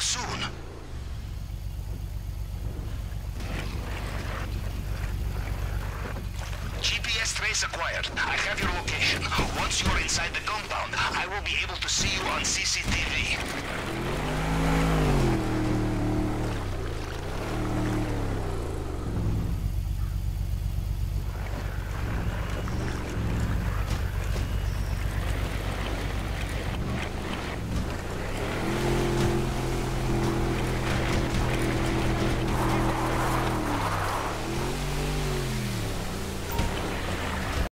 soon. GPS trace acquired. I have your location. Once you're inside the compound, I will be able to see you on CCTV.